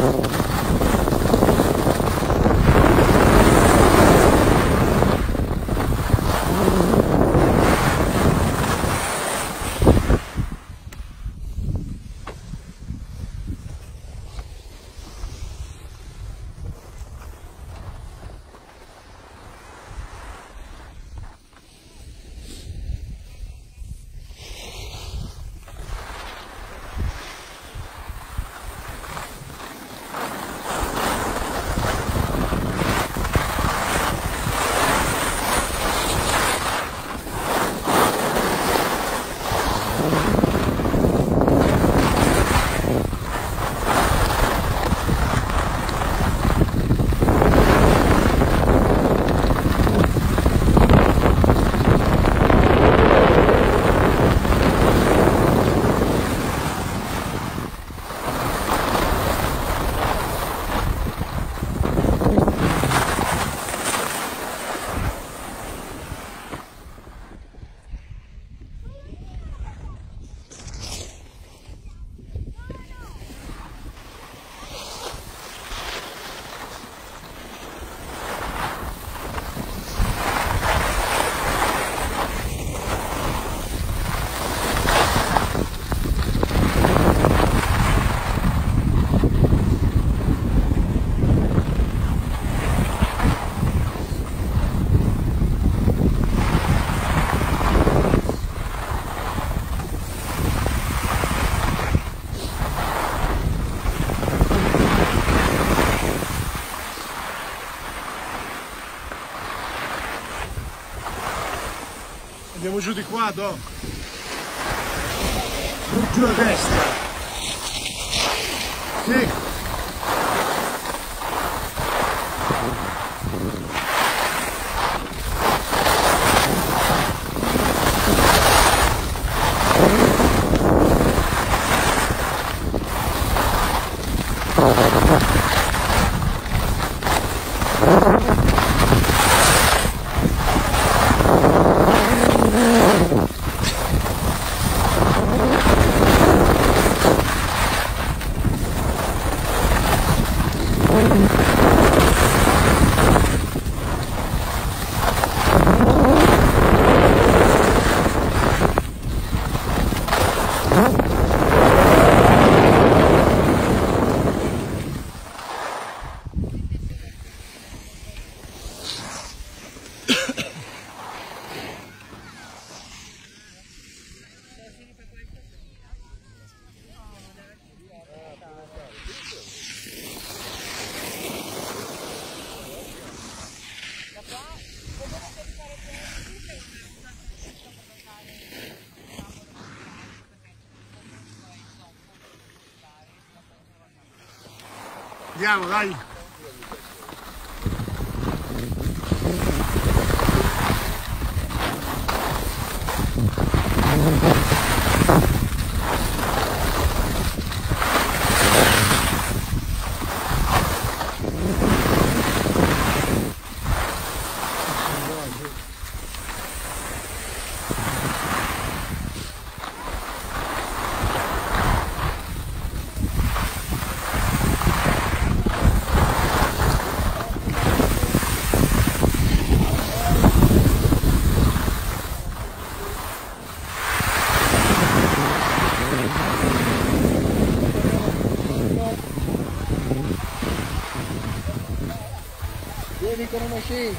Oh. Andiamo giù di qua, Doc. Giù a destra. Sì. Huh? ra vào đây Vieni con una sci.